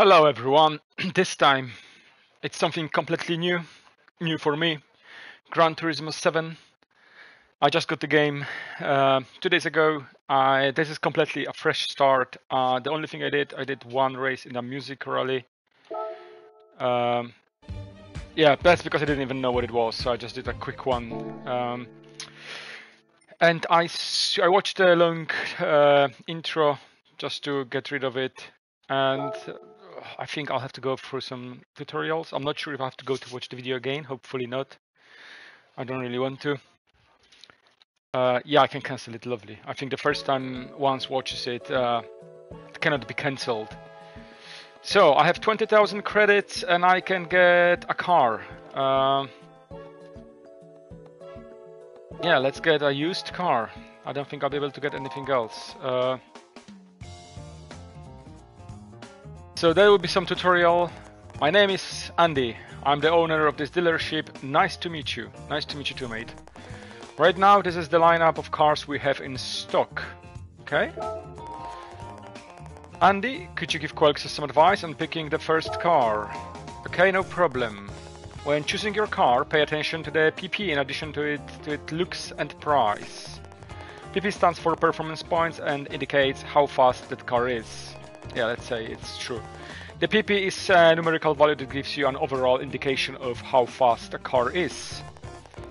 Hello everyone, this time it's something completely new, new for me, Gran Turismo 7. I just got the game uh, two days ago. I, this is completely a fresh start. Uh, the only thing I did, I did one race in a music rally. Um, yeah, that's because I didn't even know what it was, so I just did a quick one. Um, and I, I watched a long uh, intro just to get rid of it and I think I'll have to go through some tutorials. I'm not sure if I have to go to watch the video again. Hopefully not. I don't really want to. Uh, yeah, I can cancel it. Lovely. I think the first time once watches it, uh, it cannot be cancelled. So I have 20,000 credits and I can get a car. Uh, yeah, let's get a used car. I don't think I'll be able to get anything else. So there will be some tutorial. My name is Andy. I'm the owner of this dealership. Nice to meet you. Nice to meet you too, mate. Right now, this is the lineup of cars we have in stock. Okay? Andy, could you give Quelxes some advice on picking the first car? Okay, no problem. When choosing your car, pay attention to the PP in addition to it to its looks and price. PP stands for performance points and indicates how fast that car is yeah, let's say it's true. The PP is a numerical value that gives you an overall indication of how fast a car is,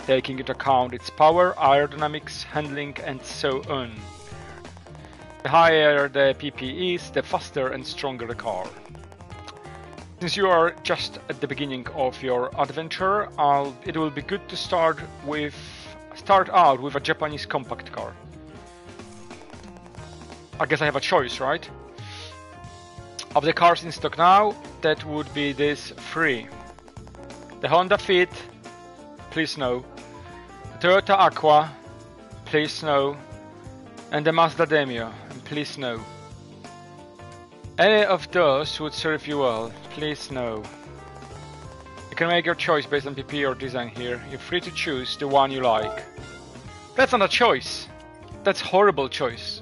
taking into account its power, aerodynamics, handling, and so on. The higher the PP is, the faster and stronger the car. Since you are just at the beginning of your adventure, I'll, it will be good to start with start out with a Japanese compact car. I guess I have a choice, right? Of the cars in stock now, that would be this three. The Honda Fit, please no. The Toyota Aqua, please no. And the Mazda Demio, please no. Any of those would serve you well, please no. You can make your choice based on PP or design here. You're free to choose the one you like. That's not a choice. That's horrible choice.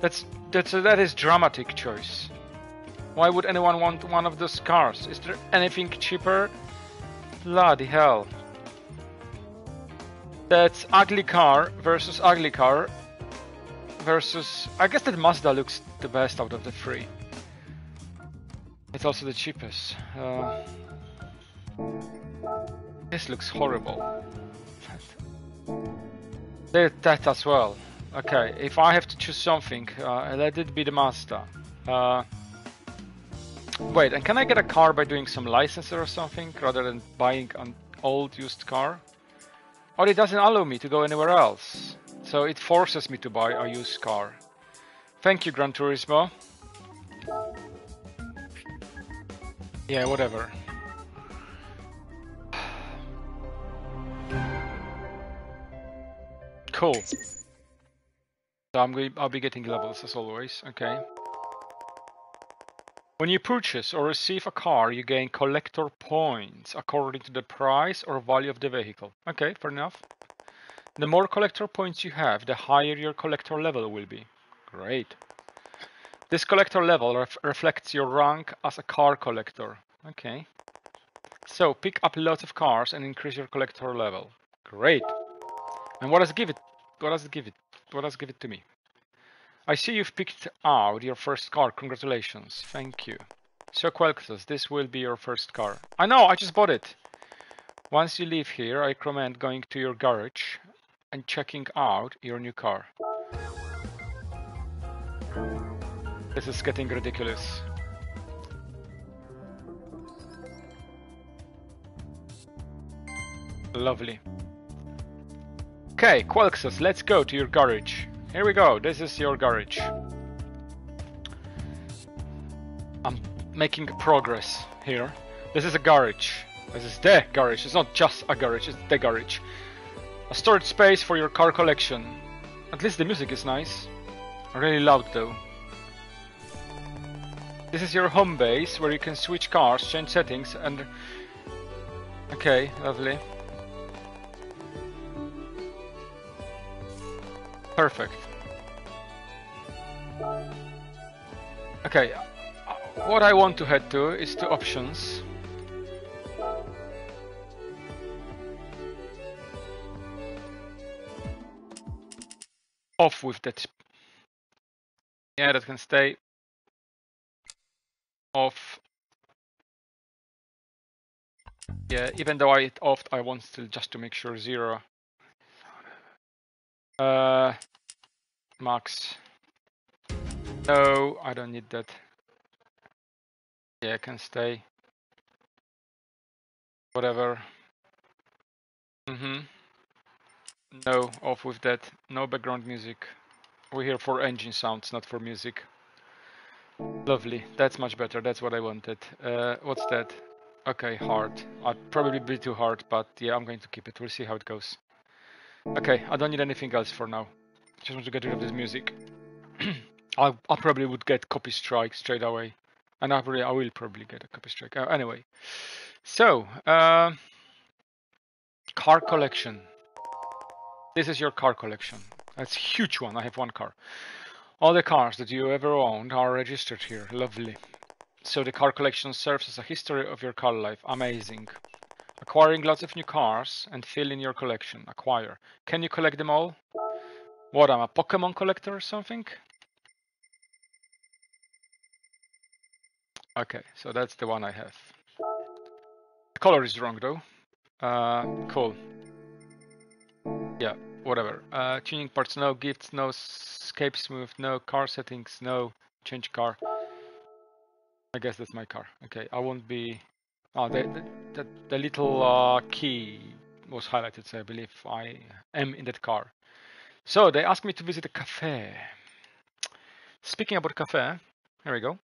That's that's that is dramatic choice. Why would anyone want one of those cars? Is there anything cheaper? Bloody hell. That's ugly car versus ugly car versus... I guess that Mazda looks the best out of the three. It's also the cheapest. Uh, this looks horrible. that, that as well. Okay, if I have to choose something, uh, let it be the Mazda. Uh, Wait, and can I get a car by doing some licensing or something rather than buying an old used car? Or it doesn't allow me to go anywhere else. So it forces me to buy a used car. Thank you, Gran Turismo. Yeah, whatever. Cool. So I'm I'll be getting levels as always, okay. When you purchase or receive a car, you gain collector points according to the price or value of the vehicle. Okay, fair enough. The more collector points you have, the higher your collector level will be. Great. This collector level ref reflects your rank as a car collector. Okay. So pick up lots of cars and increase your collector level. Great. And what does it give it? What does it give it? What does it give it to me? I see you've picked out your first car. Congratulations. Thank you. So Quelxes, this will be your first car. I know, I just bought it. Once you leave here, I recommend going to your garage and checking out your new car. This is getting ridiculous. Lovely. Okay, Quelxes, let's go to your garage. Here we go, this is your garage. I'm making progress here. This is a garage. This is the garage, it's not just a garage, it's the garage. A storage space for your car collection. At least the music is nice. Really loud though. This is your home base where you can switch cars, change settings and... Okay, lovely. Perfect. Okay, what I want to head to is to options. Off with that. Yeah, that can stay. Off. Yeah, even though I off, I want still just to make sure zero. Uh, max. No, I don't need that. Yeah, I can stay. Whatever. Mm-hmm. No, off with that. No background music. We're here for engine sounds, not for music. Lovely. That's much better. That's what I wanted. Uh, what's that? Okay, hard. I'd probably be too hard, but yeah, I'm going to keep it. We'll see how it goes. Okay, I don't need anything else for now. Just want to get rid of this music. I, I probably would get copy strike straight away. And I, probably, I will probably get a copy strike. Uh, anyway, so uh, car collection. This is your car collection. That's a huge one. I have one car. All the cars that you ever owned are registered here. Lovely. So the car collection serves as a history of your car life. Amazing. Acquiring lots of new cars and fill in your collection. Acquire. Can you collect them all? What, I'm a Pokemon collector or something? Okay, so that's the one I have. The color is wrong though. Uh, cool. Yeah, whatever. Uh, tuning parts, no gifts, no escape smooth, no car settings, no change car. I guess that's my car. Okay, I won't be. Oh, the the, the, little uh, key was highlighted, so I believe I am in that car. So they asked me to visit a cafe. Speaking about cafe, here we go.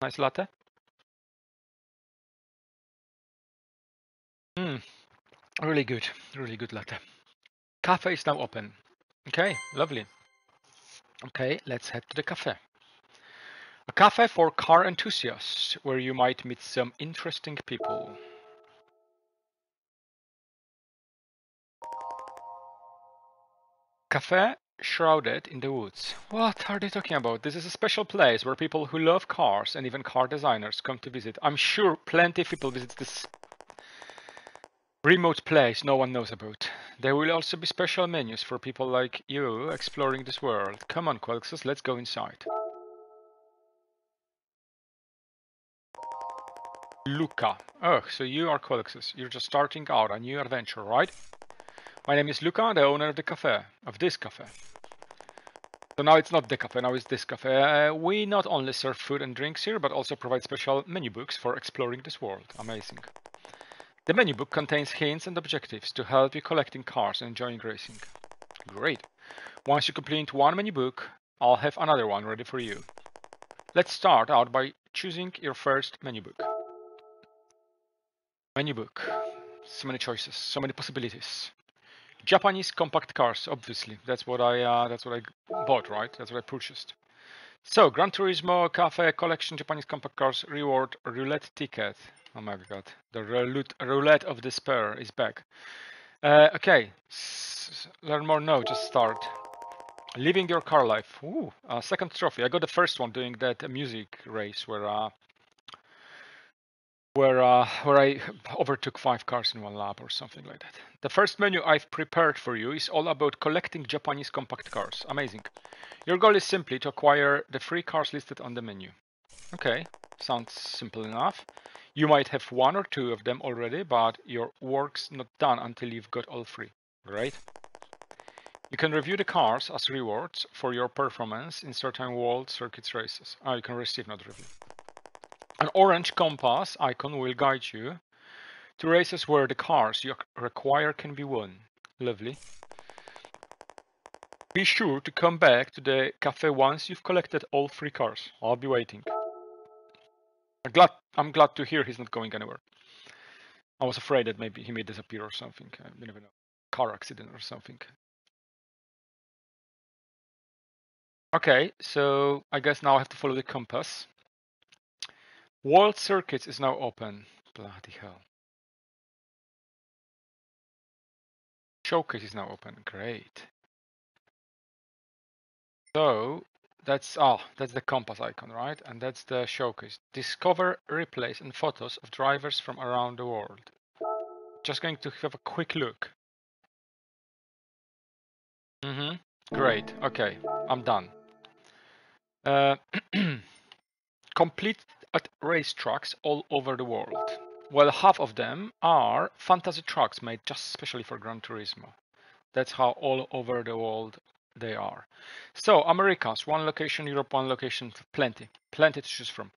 Nice latte. Hmm, really good, really good latte. Cafe is now open. Okay, lovely. Okay, let's head to the cafe. A cafe for car enthusiasts, where you might meet some interesting people. Cafe shrouded in the woods. What are they talking about? This is a special place where people who love cars and even car designers come to visit. I'm sure plenty of people visit this remote place no one knows about. There will also be special menus for people like you exploring this world. Come on, Quelxes, let's go inside. Luca. Oh, so you are Quelxes. You're just starting out a new adventure, right? My name is Luca, the owner of the cafe, of this cafe. So now it's not the cafe, now it's this cafe. Uh, we not only serve food and drinks here, but also provide special menu books for exploring this world. Amazing. The menu book contains hints and objectives to help you collecting cars and enjoying racing. Great. Once you complete one menu book, I'll have another one ready for you. Let's start out by choosing your first menu book. Menu book. So many choices, so many possibilities. Japanese compact cars, obviously. That's what I uh, that's what I bought, right? That's what I purchased. So, Gran Turismo Cafe Collection Japanese compact cars reward roulette ticket. Oh my god, the roulette, of despair is back. Uh, okay, S learn more. No, just start. Living your car life. Ooh, uh, second trophy. I got the first one doing that music race where uh, where uh, where I overtook five cars in one lap or something like that. The first menu I've prepared for you is all about collecting Japanese compact cars. Amazing. Your goal is simply to acquire the three cars listed on the menu. Okay, sounds simple enough. You might have one or two of them already, but your work's not done until you've got all three. Right? You can review the cars as rewards for your performance in certain World Circuits races. Ah, you can receive, not review. An orange compass icon will guide you to races where the cars you require can be won. Lovely. Be sure to come back to the cafe once you've collected all three cars. I'll be waiting. I'm glad, I'm glad to hear he's not going anywhere. I was afraid that maybe he may disappear or something. I never know. Car accident or something. Okay, so I guess now I have to follow the compass. World Circuits is now open. Bloody hell. Showcase is now open. Great. So that's oh, that's the compass icon, right? And that's the showcase. Discover, replays, and photos of drivers from around the world. Just going to have a quick look. Mm-hmm. Great. Okay, I'm done. Uh, complete at racetracks all over the world. Well, half of them are fantasy trucks made just specially for Gran Turismo. That's how all over the world they are. So Americas, one location, Europe, one location, plenty, plenty to choose from.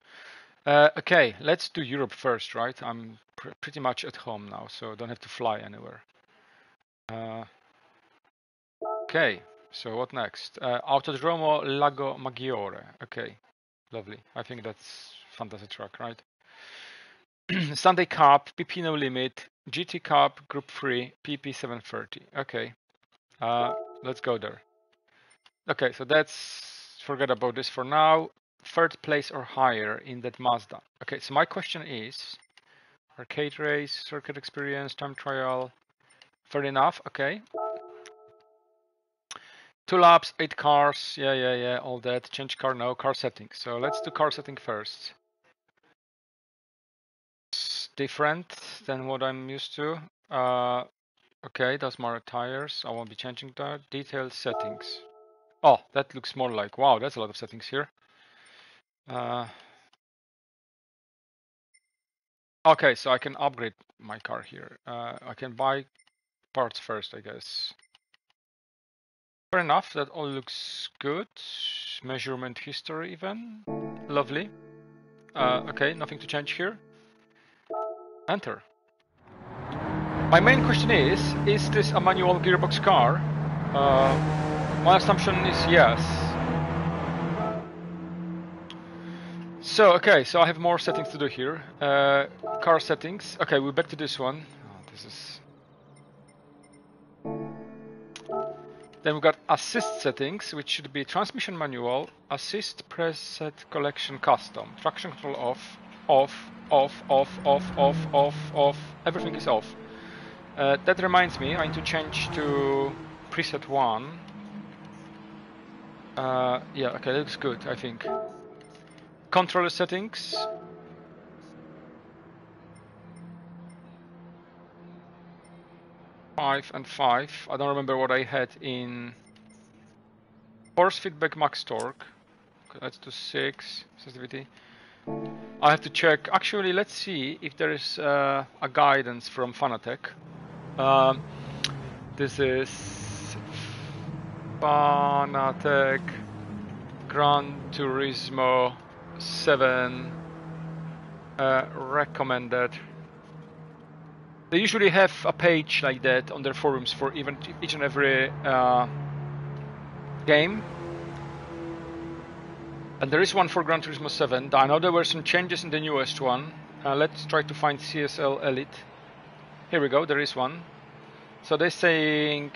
Uh, okay, let's do Europe first, right? I'm pr pretty much at home now, so don't have to fly anywhere. Uh, okay, so what next? Uh, Autodromo Lago Maggiore. Okay, lovely. I think that's fantasy truck, right? Sunday Cup, PP No Limit, GT Cup, Group 3, PP 730. Okay, uh, let's go there. Okay, so that's forget about this for now. Third place or higher in that Mazda. Okay, so my question is arcade race, circuit experience, time trial. Fair enough. Okay. Two laps, eight cars. Yeah, yeah, yeah. All that. Change car. No car settings. So let's do car setting first. Different than what I'm used to. Uh, okay, those more tires. I won't be changing that. Detailed settings. Oh, that looks more like, wow, that's a lot of settings here. Uh, okay, so I can upgrade my car here. Uh, I can buy parts first, I guess. Fair enough, that all looks good. Measurement history even. Lovely. Uh, okay, nothing to change here. Enter. My main question is, is this a manual gearbox car? Uh, my assumption is yes. So, okay, so I have more settings to do here. Uh, car settings. Okay, we're back to this one. Oh, this is... Then we've got assist settings, which should be transmission manual, assist preset collection custom, traction control off, off, off, off, off, off, off, off, everything is off. Uh, that reminds me, I need to change to preset 1 uh, yeah, okay, looks good, I think. Controller settings. Five and five. I don't remember what I had in force feedback max torque. Okay, let's do six sensitivity. I have to check. Actually, let's see if there is uh, a guidance from Fanatec. Um, this is Fanatec Gran Turismo 7 uh, recommended. They usually have a page like that on their forums for even each and every uh, game. And there is one for Gran Turismo 7. I know there were some changes in the newest one. Uh, let's try to find CSL Elite. Here we go, there is one. So they're saying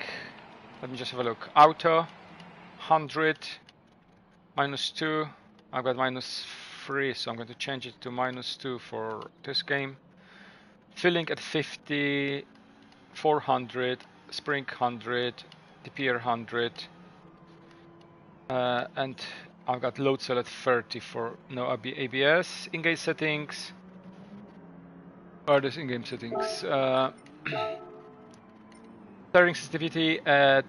let me just have a look. Auto, 100, minus 2. I've got minus 3, so I'm going to change it to minus 2 for this game. Filling at 50, 400, spring 100, DPR 100. Uh, and I've got load cell at 30 for no ABS. In-game settings. Are those in-game settings? Uh, Steering sensitivity at...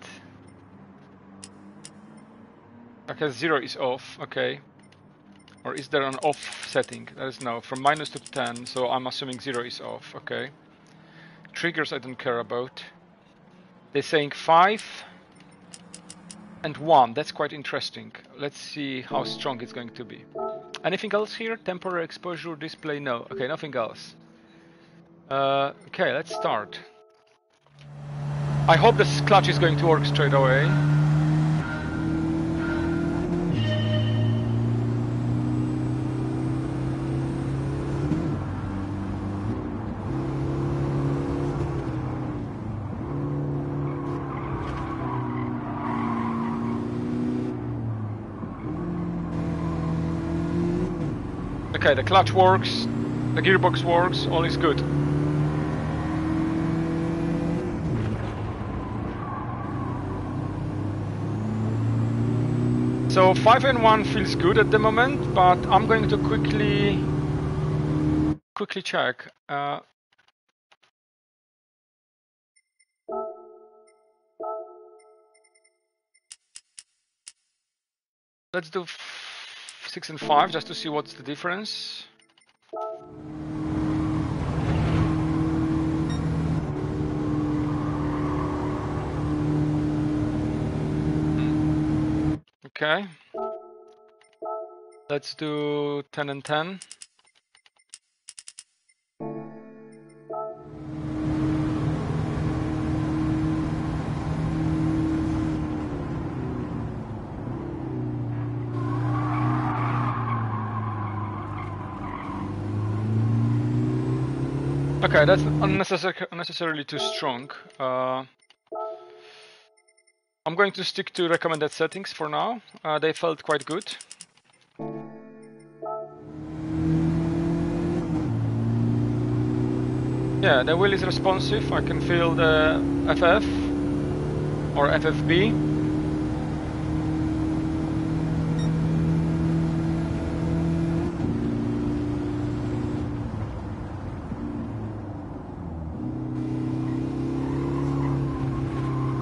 Okay, zero is off, okay. Or is there an off setting? There is no, from minus to 10, so I'm assuming zero is off, okay. Triggers I don't care about. They're saying 5 and 1, that's quite interesting. Let's see how strong it's going to be. Anything else here? Temporary exposure display? No. Okay, nothing else. Uh, okay, let's start. I hope this clutch is going to work straight away. Okay, the clutch works, the gearbox works, all is good. So 5 and 1 feels good at the moment, but I'm going to quickly quickly check. Uh, let's do 6 and 5 just to see what's the difference. Okay. Let's do 10 and 10. Okay, that's unnecessary, unnecessarily too strong. Uh, I'm going to stick to recommended settings for now. Uh, they felt quite good. Yeah, the wheel is responsive. I can feel the FF or FFB.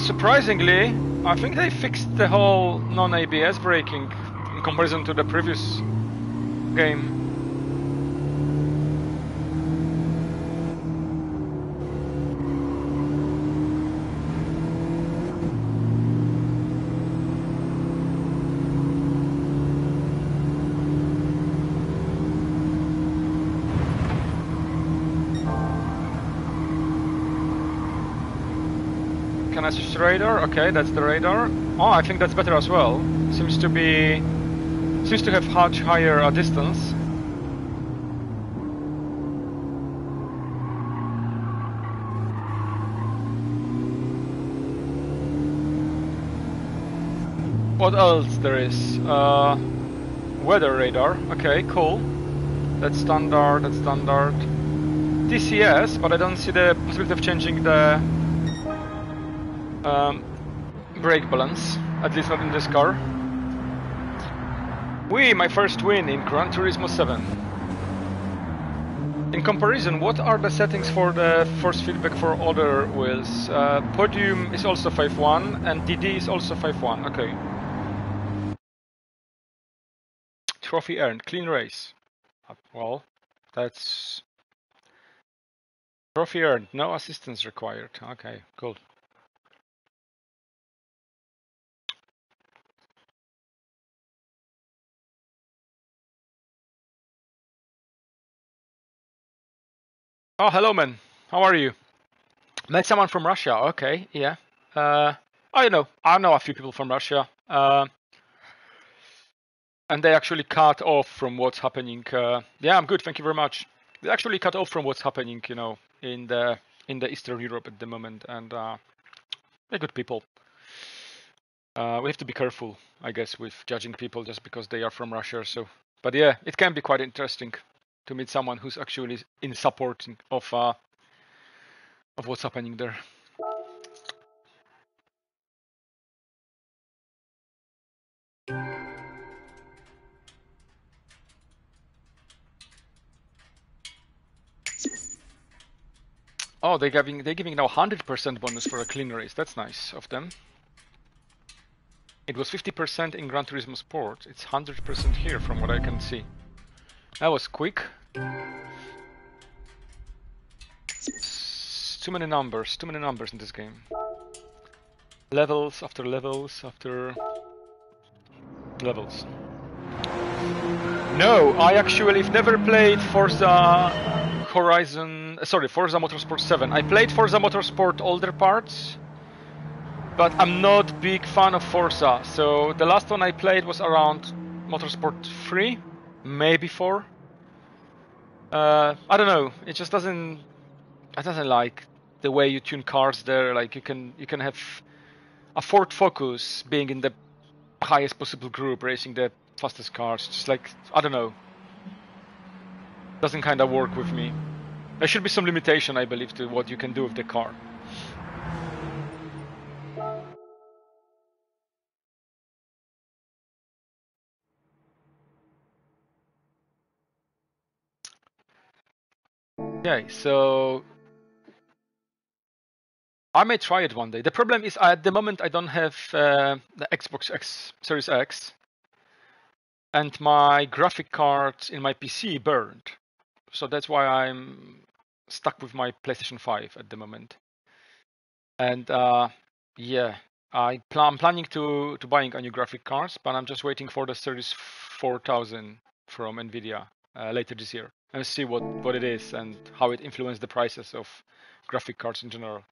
Surprisingly, I think they fixed the whole non-ABS braking in comparison to the previous game. Radar? Okay, that's the radar. Oh, I think that's better as well. Seems to be... Seems to have much higher uh, distance. What else there is? Uh, weather radar. Okay, cool. That's standard, that's standard. TCS, but I don't see the possibility of changing the um, brake balance, at least not in this car. We, my first win in Gran Turismo 7. In comparison, what are the settings for the force feedback for other wheels? Uh, podium is also 5.1 and DD is also 5.1, okay. Trophy earned, clean race. Uh, well, that's... Trophy earned, no assistance required. Okay, cool. Oh, hello, man. How are you? Met someone from Russia. Okay, yeah. Uh, I know. I know a few people from Russia. Uh, and they actually cut off from what's happening. Uh, yeah, I'm good. Thank you very much. They actually cut off from what's happening, you know, in the in the Eastern Europe at the moment, and uh, they're good people. Uh, we have to be careful, I guess, with judging people just because they are from Russia. So, but yeah, it can be quite interesting to meet someone who's actually in support of uh, of what's happening there. Oh, they're giving they're giving now 100% bonus for a clean race. That's nice of them. It was 50% in Gran Turismo Sport. It's 100% here from what I can see. That was quick. Too many numbers, too many numbers in this game. Levels after levels after levels. No, I actually have never played Forza Horizon, sorry, Forza Motorsport 7. I played Forza Motorsport older parts, but I'm not big fan of Forza. So the last one I played was around Motorsport 3 maybe four. Uh, I don't know. It just doesn't. I doesn't like the way you tune cars there. Like you can you can have a Ford Focus being in the highest possible group, racing the fastest cars. Just like I don't know. Doesn't kind of work with me. There should be some limitation, I believe, to what you can do with the car. Okay, so I may try it one day. The problem is at the moment I don't have uh, the Xbox X Series X, and my graphic card in my PC burned, so that's why I'm stuck with my PlayStation 5 at the moment. And uh, yeah, I pl- I'm planning to to buying a new graphic cards, but I'm just waiting for the Series 4000 from Nvidia uh, later this year and see what what it is and how it influenced the prices of graphic cards in general.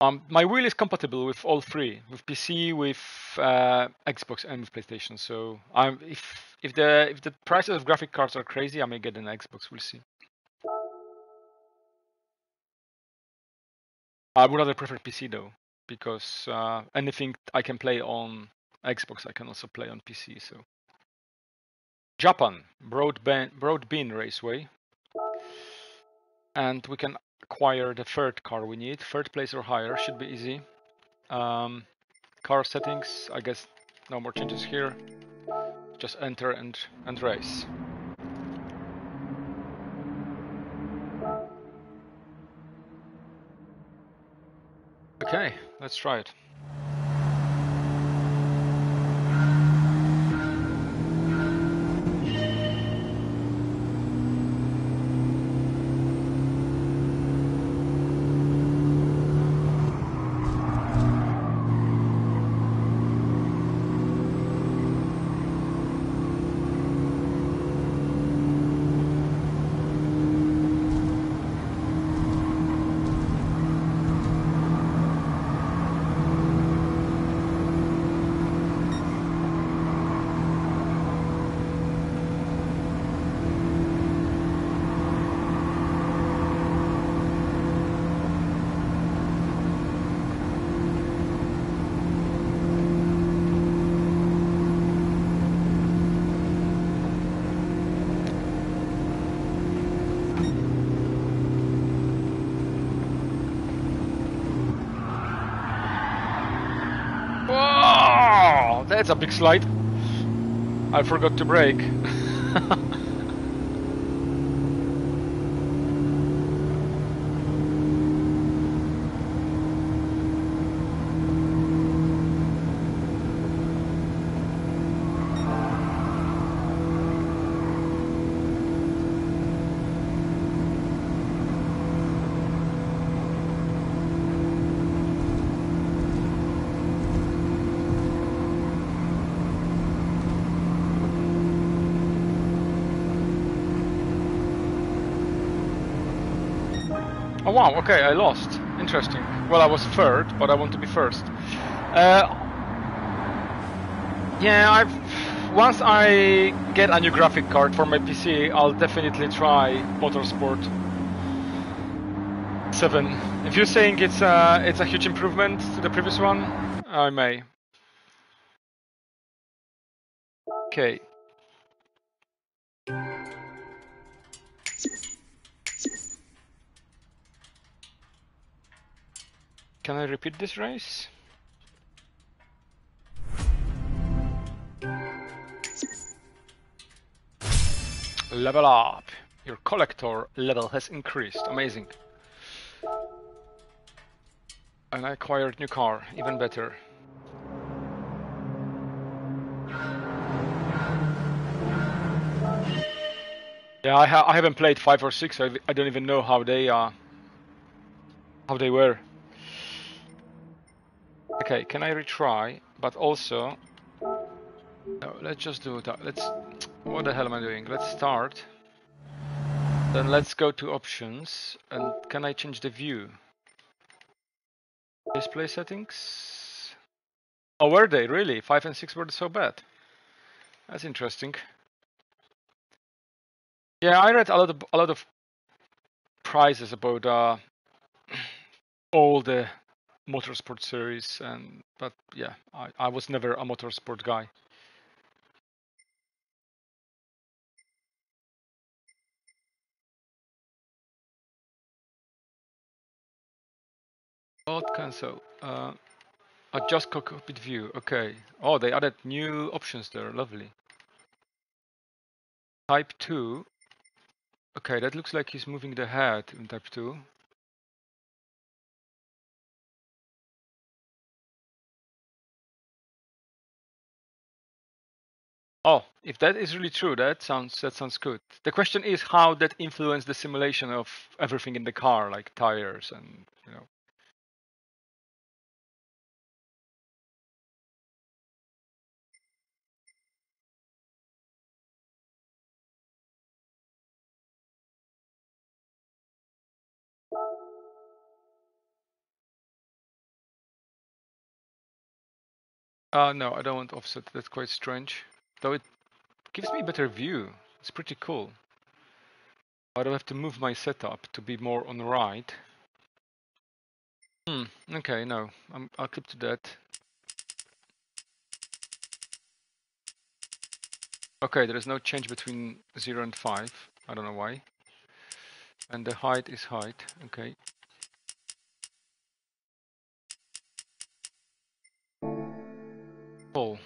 Um, my wheel is compatible with all three, with PC, with uh, Xbox, and with PlayStation. So I'm if if the if the prices of graphic cards are crazy, I may get an Xbox. We'll see. I would rather prefer PC though, because uh, anything I can play on Xbox, I can also play on PC. So Japan Broad Bean Broadbean Raceway, and we can acquire the third car we need. Third place or higher should be easy. Um, car settings, I guess no more changes here. Just enter and and race. Okay, let's try it. Whoa! That's a big slide. I forgot to brake. wow, okay, I lost. Interesting. Well, I was third, but I want to be first. Uh, yeah, I've once I get a new graphic card for my PC, I'll definitely try Motorsport 7. If you're saying it's a it's a huge improvement to the previous one, I may. Okay. Can I repeat this race? Level up! Your collector level has increased. Amazing. And I acquired new car. Even better. Yeah, I, ha I haven't played five or six. I, I don't even know how they uh how they were. Okay, can I retry? But also, no, let's just do that. Let's. What the hell am I doing? Let's start. Then let's go to options and can I change the view? Display settings. Oh, were they really? Five and six were so bad. That's interesting. Yeah, I read a lot of a lot of prizes about uh, all the motorsport series, and but yeah, I, I was never a motorsport guy. Alt cancel. Uh, adjust cockpit view. Okay. Oh, they added new options there. Lovely. Type 2 Okay, that looks like he's moving the head in type 2. Oh, if that is really true, that sounds that sounds good. The question is how that influenced the simulation of everything in the car, like tires and you know. Uh no, I don't want offset. That's quite strange. Though it gives me a better view. It's pretty cool. I don't have to move my setup to be more on the right. Hmm, okay, no. I'm, I'll keep to that. Okay, there is no change between 0 and 5. I don't know why. And the height is height. Okay. Oh.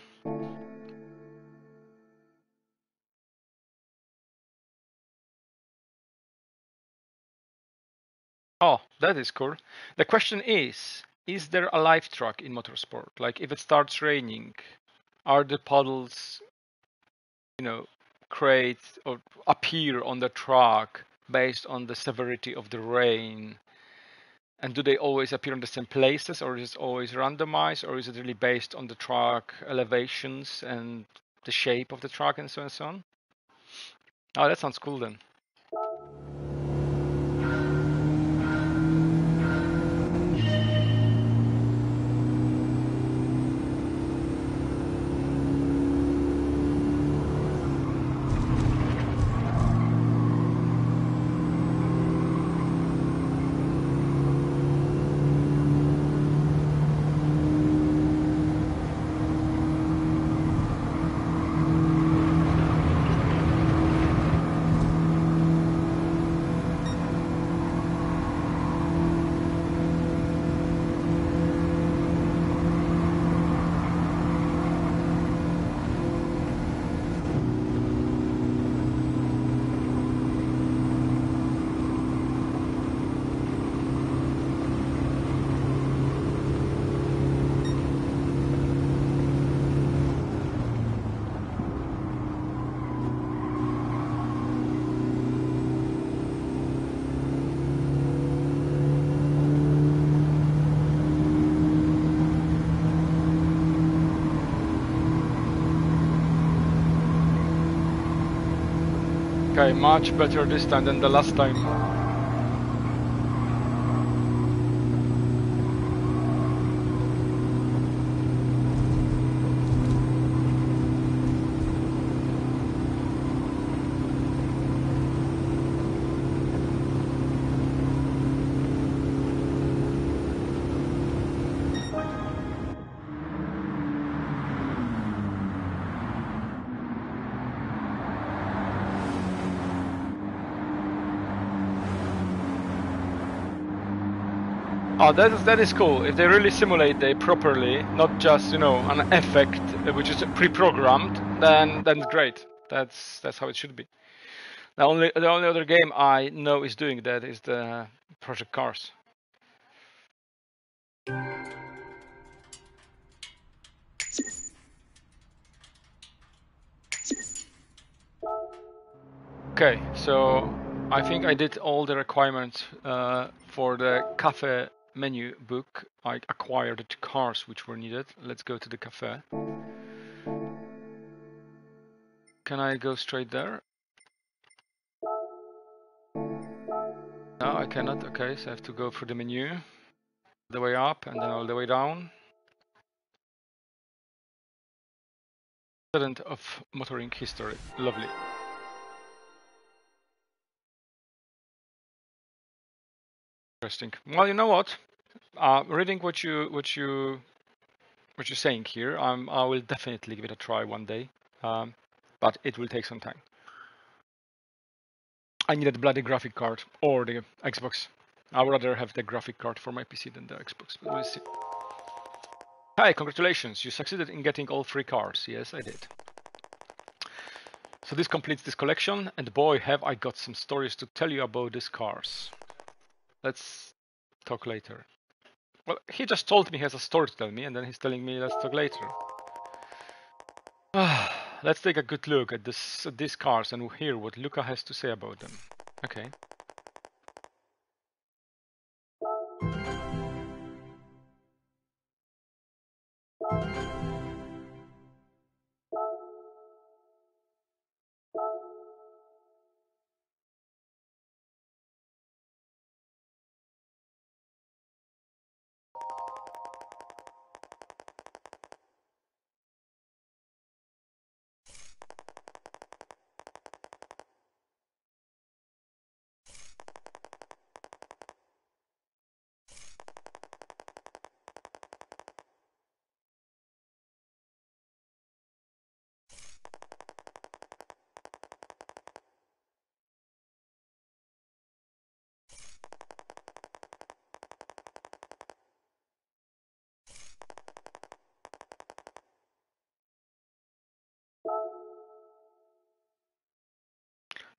Oh, that is cool. The question is, is there a live track in motorsport? Like if it starts raining, are the puddles, you know, create or appear on the track based on the severity of the rain? And do they always appear in the same places or is it always randomized or is it really based on the track elevations and the shape of the track and so on and so on? Oh, that sounds cool then. Okay, much better this time than the last time. Oh, that is that is cool. If they really simulate it properly, not just you know an effect uh, which is pre-programmed, then then great. That's that's how it should be. The only the only other game I know is doing that is the Project Cars. Okay, so I think I did all the requirements uh, for the cafe menu book. I acquired the cars which were needed. Let's go to the cafe. Can I go straight there? No, I cannot. Okay, so I have to go through the menu, the way up and then all the way down. Student of motoring history. Lovely. Interesting. Well, you know what? Uh, reading what you what you what you're saying here, um, I will definitely give it a try one day, um, but it will take some time. I need a bloody graphic card or the Xbox. I would rather have the graphic card for my PC than the Xbox, but we'll see. Hi, congratulations! You succeeded in getting all three cars. Yes, I did. So this completes this collection, and boy, have I got some stories to tell you about these cars. Let's talk later. Well, he just told me he has a story to tell me, and then he's telling me let's talk later. let's take a good look at, this, at these cars and hear what Luca has to say about them. Okay.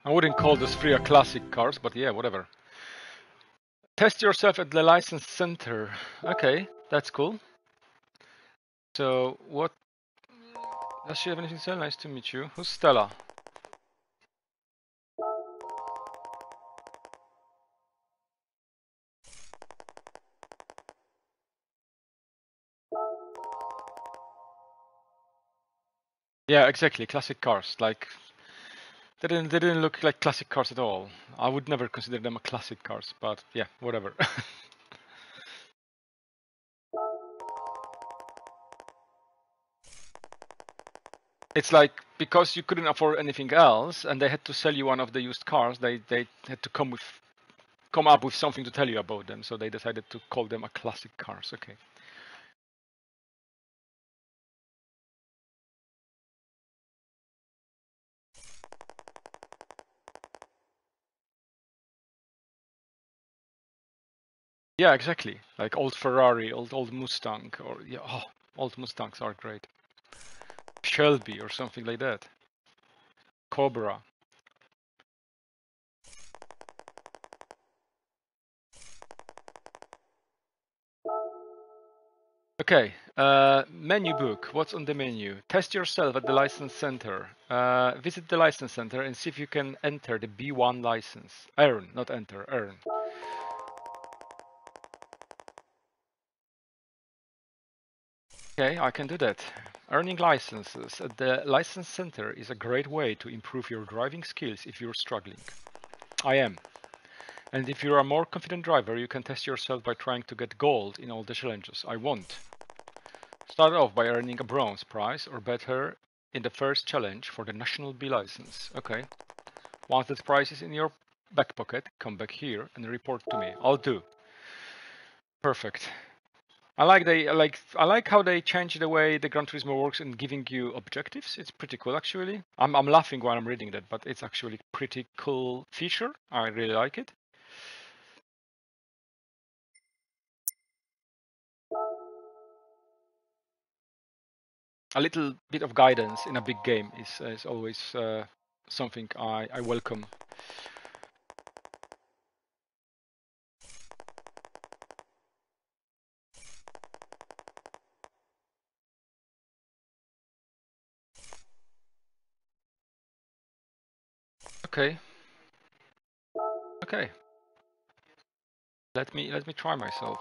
I wouldn't call this free a classic cars, but yeah, whatever. Test yourself at the license center. Okay, that's cool. So what? Does she have anything to say? Nice to meet you. Who's Stella? Yeah, exactly. Classic cars, like they didn't they didn't look like classic cars at all. I would never consider them a classic cars, but yeah, whatever. it's like because you couldn't afford anything else and they had to sell you one of the used cars, they they had to come with come up with something to tell you about them. So they decided to call them a classic cars. Okay. Yeah, exactly. Like old Ferrari, old old Mustang, or yeah, oh, old Mustangs are great. Shelby or something like that. Cobra. Okay, uh, menu book. What's on the menu? Test yourself at the license center. Uh, visit the license center and see if you can enter the B1 license. Earn, not enter, earn. Okay, I can do that. Earning licenses at the license center is a great way to improve your driving skills if you're struggling. I am. And if you're a more confident driver, you can test yourself by trying to get gold in all the challenges. I won't. Start off by earning a bronze prize or better in the first challenge for the National B license. Okay. Once that prize is in your back pocket, come back here and report to me. I'll do. Perfect. I like they like I like how they change the way the Gran Turismo works in giving you objectives. It's pretty cool actually. I'm I'm laughing while I'm reading that, but it's actually pretty cool feature. I really like it. A little bit of guidance in a big game is is always uh, something I, I welcome. Okay. Okay. Let me let me try myself.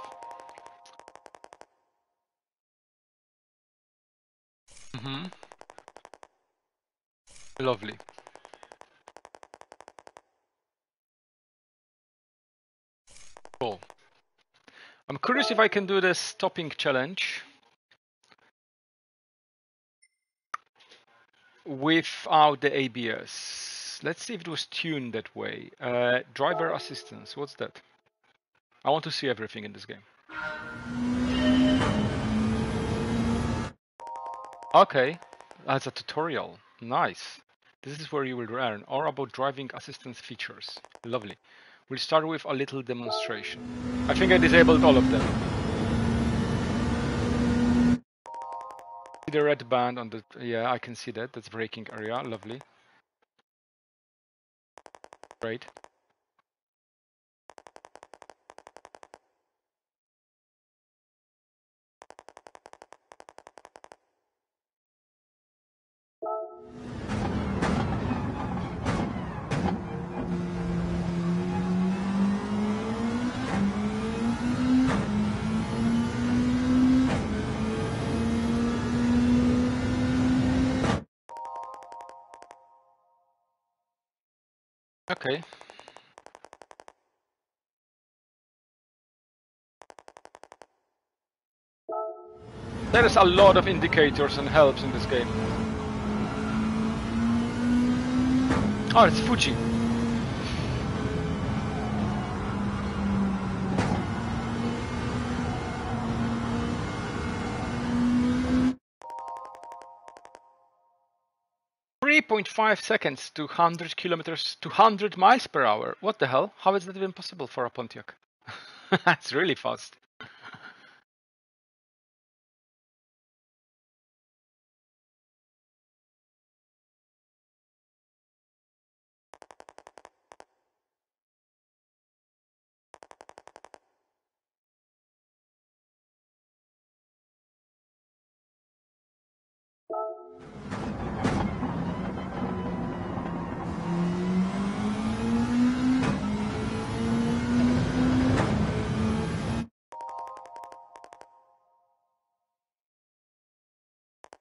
Mm-hmm. Lovely. Cool. I'm curious if I can do the stopping challenge. Without the ABS let's see if it was tuned that way. Uh, driver assistance, what's that? I want to see everything in this game. Okay, that's a tutorial. Nice. This is where you will learn all about driving assistance features. Lovely. We'll start with a little demonstration. I think I disabled all of them. The red band on the... Yeah, I can see that. That's braking area. Lovely. Great. Okay. There is a lot of indicators and helps in this game. Oh, it's Fuji. Three point five seconds to hundred kilometers to hundred miles per hour. What the hell? How is that even possible for a Pontiac? That's really fast.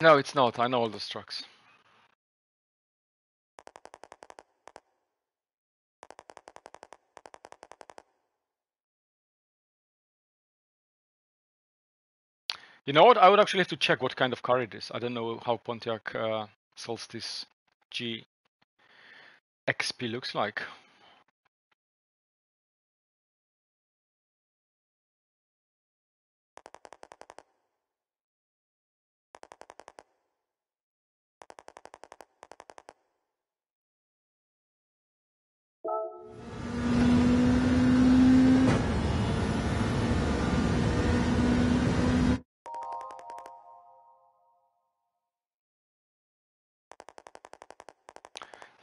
No, it's not. I know all those trucks. You know what? I would actually have to check what kind of car it is. I don't know how Pontiac uh, Solstice G XP looks like.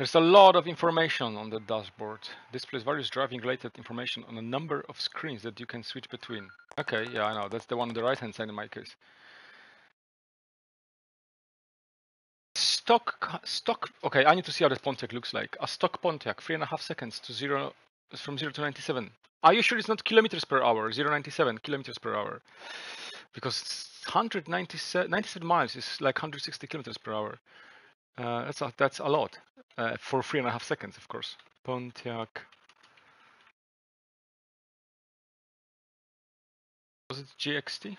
There's a lot of information on the dashboard. Displays various driving related information on a number of screens that you can switch between. Okay, yeah, I know. That's the one on the right hand side in my case. Stock, stock. Okay, I need to see how the Pontiac looks like. A stock Pontiac, three and a half seconds to zero, from zero to 97. Are you sure it's not kilometers per hour? 097 kilometers per hour. Because 197 97 miles is like 160 kilometers per hour. Uh, that's a, that's a lot uh, for three and a half seconds, of course. Pontiac. Was it GXT?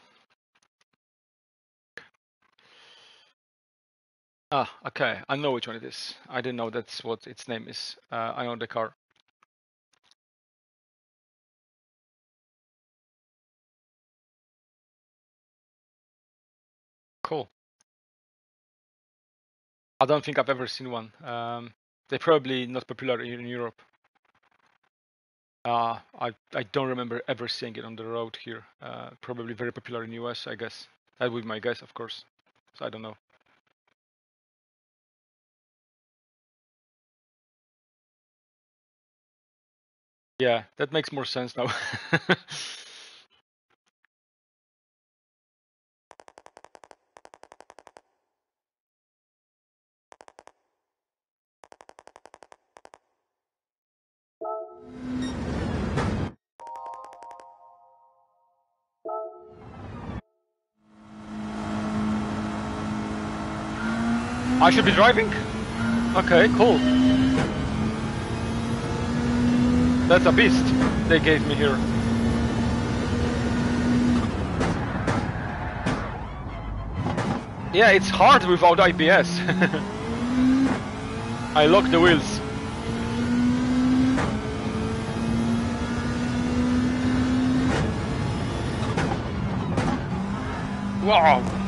Ah, okay. I know which one it is. I didn't know that's what its name is. Uh, I know the car. Cool. I don't think I've ever seen one. Um, they're probably not popular in Europe. Uh, I I don't remember ever seeing it on the road here. Uh, probably very popular in US, I guess. That would be my guess, of course. So I don't know. Yeah, that makes more sense now. I should be driving? Okay, cool. That's a beast they gave me here. Yeah, it's hard without ABS. I lock the wheels. Wow.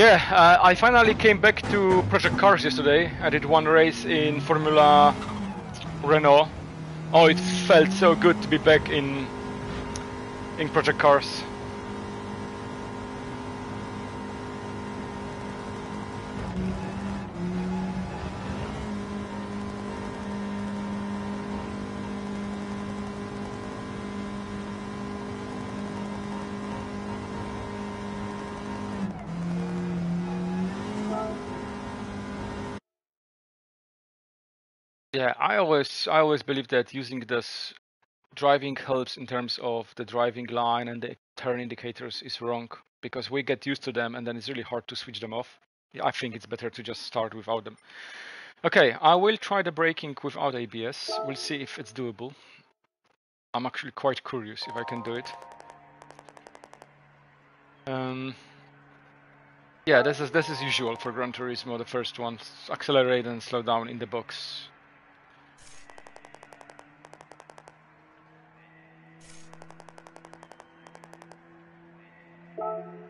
Yeah, uh, I finally came back to Project Cars yesterday. I did one race in Formula Renault. Oh, it felt so good to be back in in Project Cars. Yeah, I always I always believe that using this driving helps in terms of the driving line and the turn indicators is wrong because we get used to them and then it's really hard to switch them off. I think it's better to just start without them. Okay, I will try the braking without ABS. We'll see if it's doable. I'm actually quite curious if I can do it. Um, yeah, this is this is usual for Gran Turismo. The first one, accelerate and slow down in the box.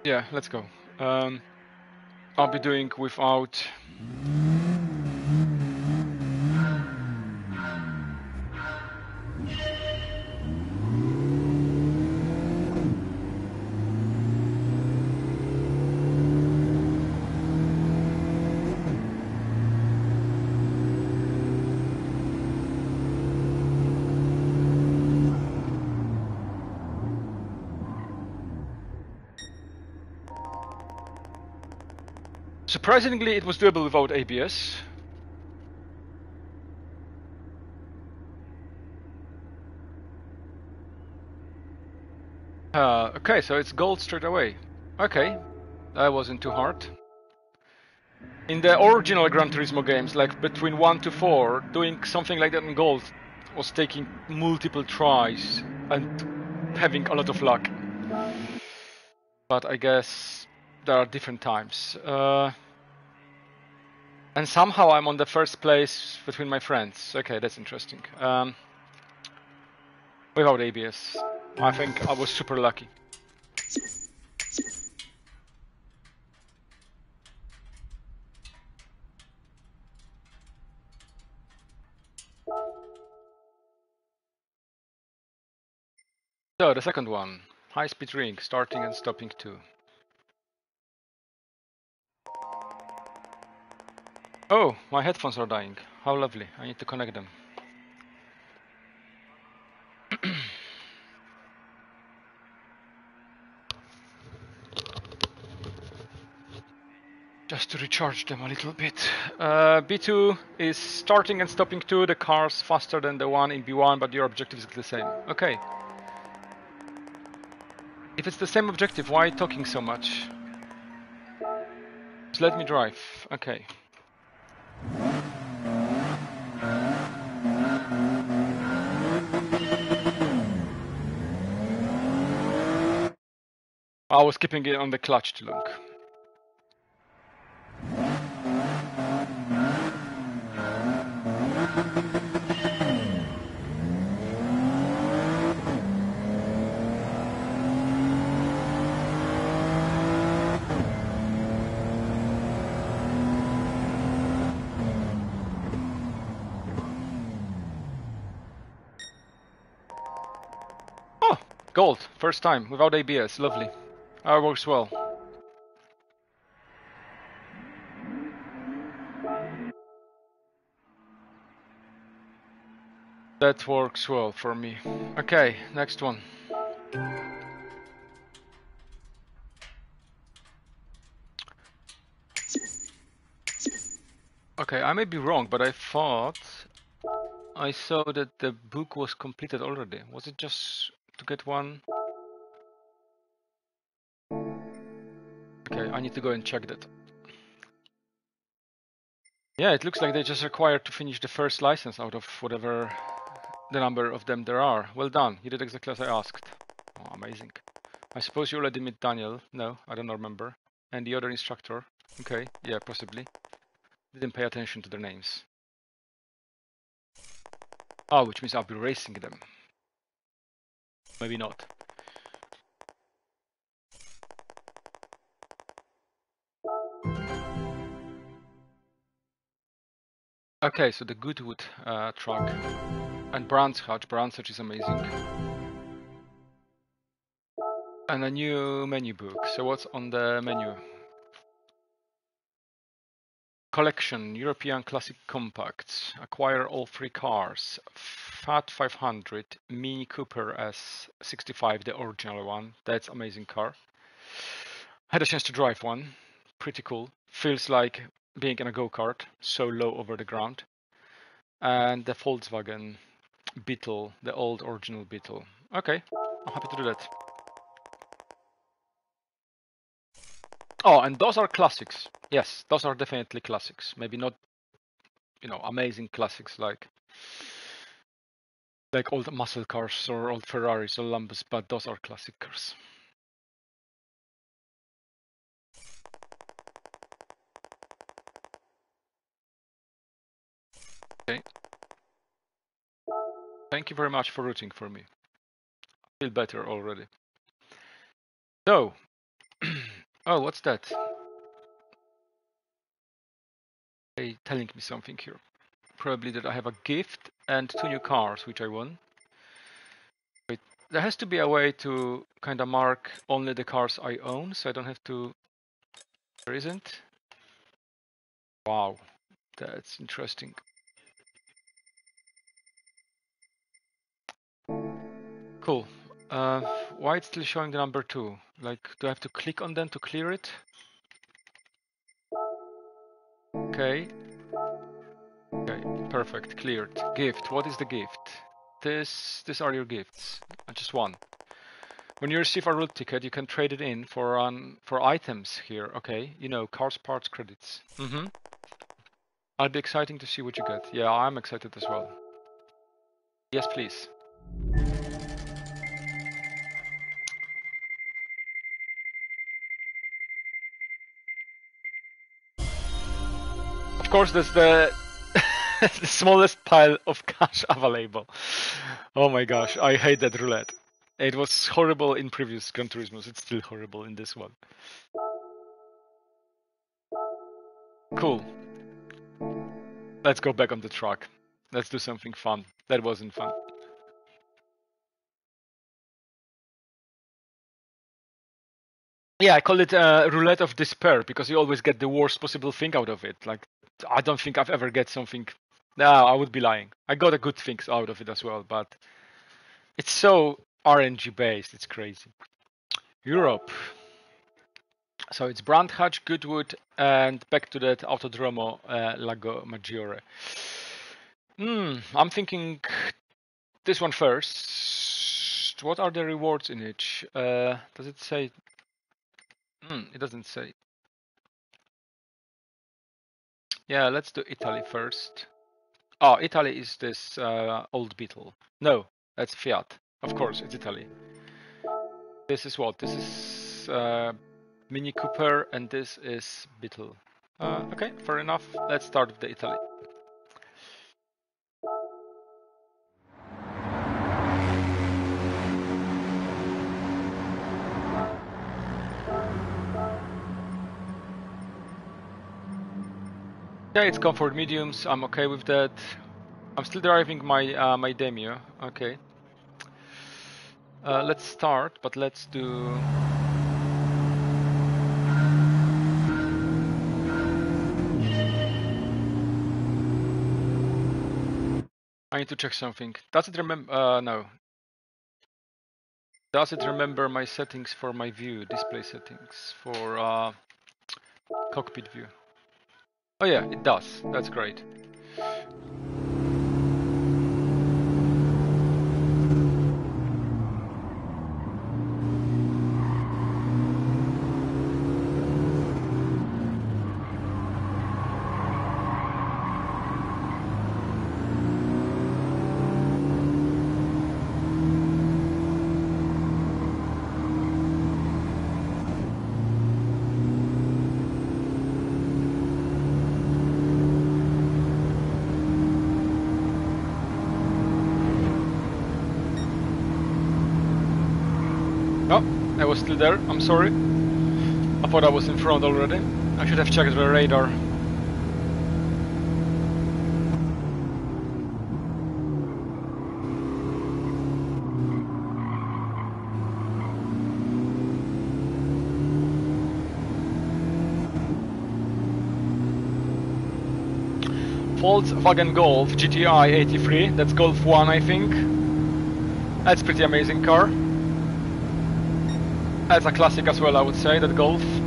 Yeah, let's go. Um, I'll be doing without. Surprisingly, it was doable without ABS. Uh, okay, so it's gold straight away. Okay, that wasn't too hard. In the original Gran Turismo games, like between 1 to 4, doing something like that in gold was taking multiple tries and having a lot of luck. But I guess there are different times. Uh, and somehow I'm on the first place between my friends. Okay, that's interesting. Um, without ABS. I think I was super lucky. So, the second one. High-speed ring, starting and stopping too. Oh, my headphones are dying. How lovely. I need to connect them. Just to recharge them a little bit. Uh, B2 is starting and stopping to the cars faster than the one in B1, but your objective is the same. Okay. If it's the same objective, why talking so much? Just let me drive. Okay. I was keeping it on the clutch too long. Oh, gold, first time, without ABS, lovely. That works well. That works well for me. Okay, next one. Okay, I may be wrong, but I thought I saw that the book was completed already. Was it just to get one? I need to go and check that. Yeah, it looks like they just required to finish the first license out of whatever the number of them there are. Well done, you did exactly as I asked. Oh, amazing. I suppose you already met Daniel. No, I don't remember. And the other instructor. Okay, yeah, possibly. Didn't pay attention to their names. Oh, which means I'll be racing them. Maybe not. Okay, so the Goodwood uh, track and Brands Hatch. Brands Hatch is amazing. And a new menu book. So what's on the menu? Collection European Classic Compacts. Acquire all three cars. Fiat 500, Mini Cooper S65, the original one. That's amazing car. Had a chance to drive one. Pretty cool. Feels like being in a go-kart, so low over the ground. And the Volkswagen Beetle, the old original Beetle. Okay, I'm happy to do that. Oh, and those are classics. Yes, those are definitely classics. Maybe not, you know, amazing classics like like old muscle cars or old Ferraris or Lambos, but those are classic cars. Thank you very much for rooting for me. I feel better already. So, oh, what's that? Hey, telling me something here. Probably that I have a gift and two new cars, which I won. Wait, there has to be a way to kind of mark only the cars I own, so I don't have to... There isn't? Wow, that's interesting. Cool. Uh, why it's still showing the number two? Like, do I have to click on them to clear it? Okay. Okay, perfect, cleared. Gift, what is the gift? This, these are your gifts. I just one. When you receive a roulette ticket, you can trade it in for um, for items here. Okay, you know, cars, parts, credits. Mm-hmm. I'll be exciting to see what you get. Yeah, I'm excited as well. Yes, please. Of course, there's the the smallest pile of cash available. Oh my gosh, I hate that roulette. It was horrible in previous Gran Turismos. It's still horrible in this one. Cool. Let's go back on the truck. Let's do something fun. That wasn't fun. Yeah, I call it uh, roulette of despair because you always get the worst possible thing out of it. Like I don't think I've ever get something. No, I would be lying. I got a good things out of it as well, but it's so RNG based. It's crazy. Europe. So it's Brands Hatch, Goodwood, and back to that Autodromo uh, Lago Maggiore. Hmm, I'm thinking this one first. What are the rewards in it? Uh, does it say? Hmm, it doesn't say. Yeah, let's do Italy first. Oh, Italy is this uh, old Beetle. No, that's Fiat. Of course, it's Italy. This is what? This is uh, Mini Cooper and this is Beetle. Uh, okay, fair enough. Let's start with the Italy. Yeah, it's comfort mediums. I'm okay with that. I'm still driving my uh, my Demio. Okay. Uh, let's start, but let's do. I need to check something. Does it remember? Uh, no. Does it remember my settings for my view, display settings for uh, cockpit view? Oh yeah, it does. That's great. still there. I'm sorry. I thought I was in front already. I should have checked the radar. Volkswagen Golf GTI 83. That's Golf 1, I think. That's pretty amazing car. That's a classic as well, I would say, that Golf.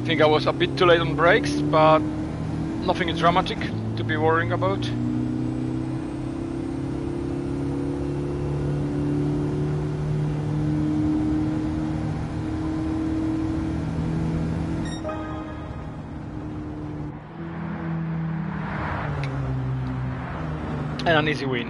I think I was a bit too late on brakes, but nothing dramatic to be worrying about. And an easy win.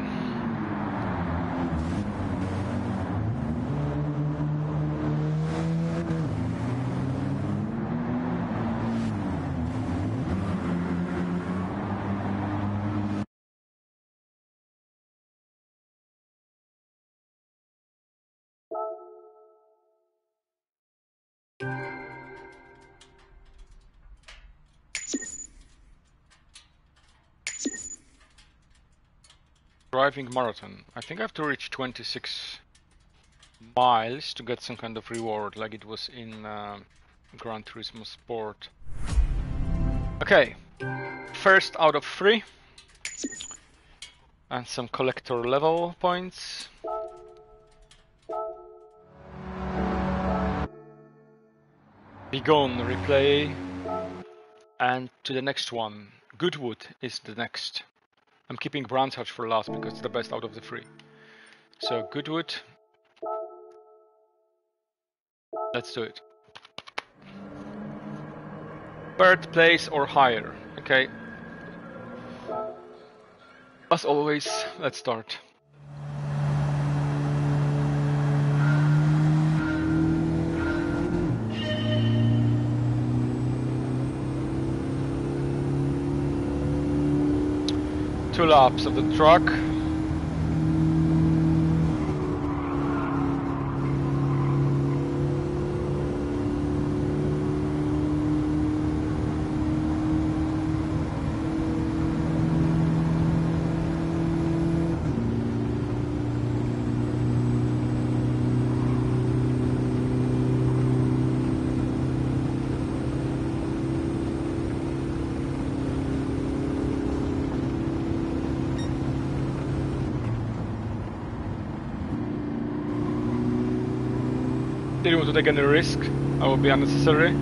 Driving marathon. I think I have to reach 26 miles to get some kind of reward, like it was in uh, Gran Turismo Sport. Okay, first out of three. And some collector level points. Begone replay. And to the next one. Goodwood is the next. I'm keeping Brands Hatch for last because it's the best out of the three. So Goodwood. Let's do it. Birthplace or higher. Okay. As always, let's start. Two laps of the truck. didn't want to take any risk. I would be unnecessary.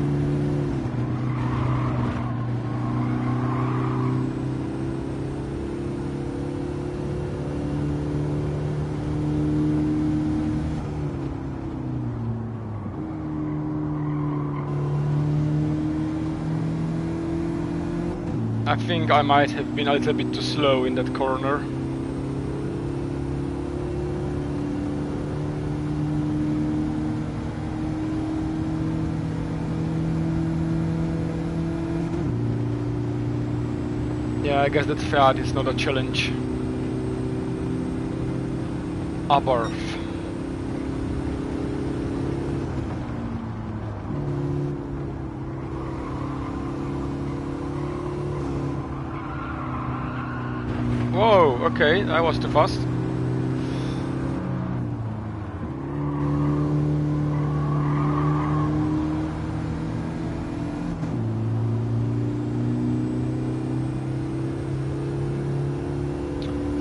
I think I might have been a little bit too slow in that corner. Yeah, I guess that's fair, it's not a challenge. Above. Whoa, okay, that was too fast.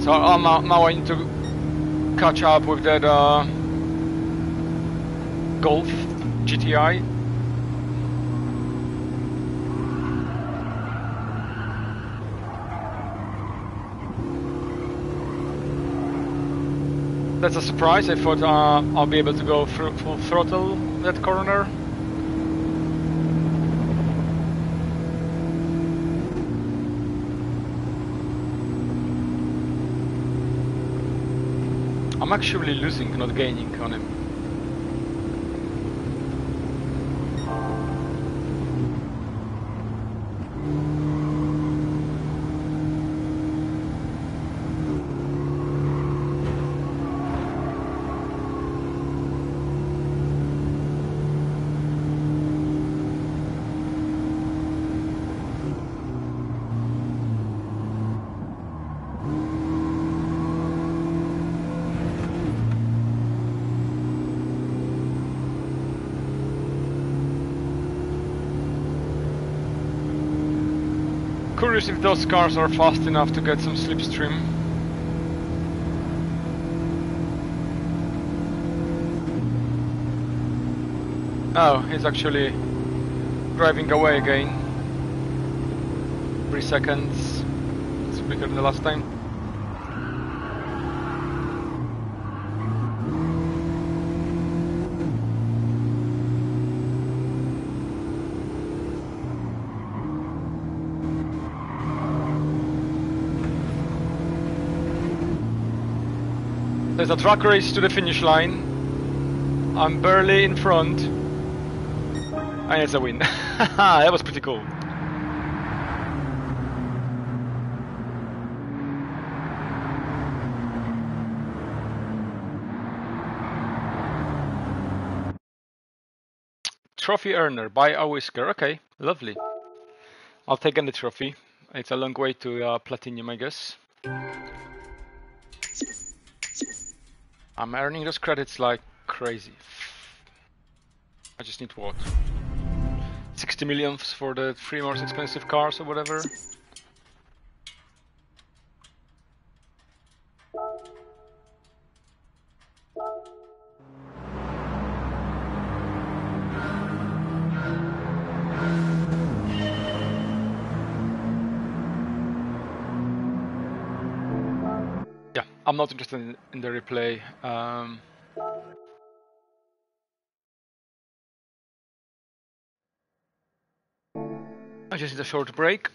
So now, now I need to catch up with that uh, Golf GTI. That's a surprise. I thought uh, I'll be able to go full throttle that corner. I'm actually losing, not gaining on him. Curious if those cars are fast enough to get some slipstream. Oh, he's actually driving away again. Three seconds. It's quicker than the last time. There's a truck race to the finish line. I'm barely in front. And it's a win. that was pretty cool. Trophy earner, by a whisker. Okay, lovely. I'll take any trophy. It's a long way to uh, platinum, I guess. I'm earning those credits like crazy. I just need what? 60 millions for the three most expensive cars or whatever. I'm not interested in, the replay. Um, I just need a short break.